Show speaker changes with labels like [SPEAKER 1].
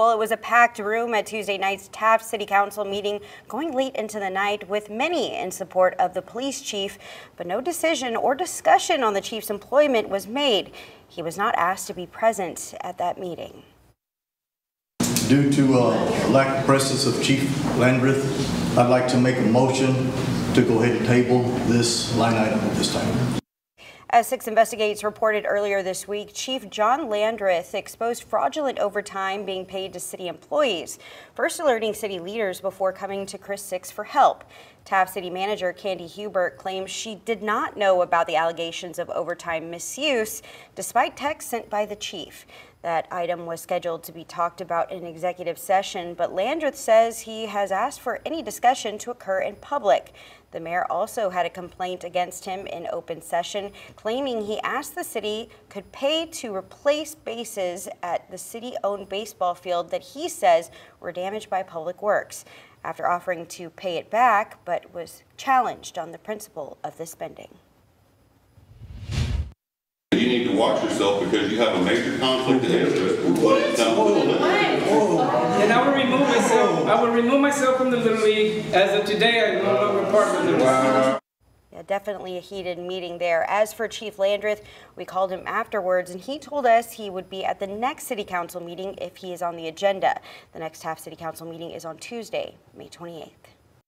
[SPEAKER 1] Well, it was a packed room at Tuesday night's Taft City Council meeting, going late into the night with many in support of the police chief, but no decision or discussion on the chief's employment was made. He was not asked to be present at that meeting.
[SPEAKER 2] Due to uh, lack of presence of Chief Landrith, I'd like to make a motion to go ahead and table this line item at this time.
[SPEAKER 1] As Six Investigates reported earlier this week, Chief John Landrith exposed fraudulent overtime being paid to city employees, first alerting city leaders before coming to KRIS Six for help. Taft City Manager Candy Hubert claims she did not know about the allegations of overtime misuse, despite texts sent by the chief. That item was scheduled to be talked about in executive session, but Landrith says he has asked for any discussion to occur in public. The mayor also had a complaint against him in open session, claiming he asked the city could pay to replace bases at the city-owned baseball field that he says were damaged by Public Works. After offering to pay it back, but was challenged on the principle of the spending.
[SPEAKER 3] You need to watch yourself because you have a major conflict of interest.
[SPEAKER 4] And I will remove myself. I will remove myself from the Little League. As of today, I am no longer part of the Little League.
[SPEAKER 1] Yeah, definitely a heated meeting there. As for Chief Landrith, we called him afterwards, and he told us he would be at the next City Council meeting if he is on the agenda. The next Taft City Council meeting is on Tuesday, May 28th.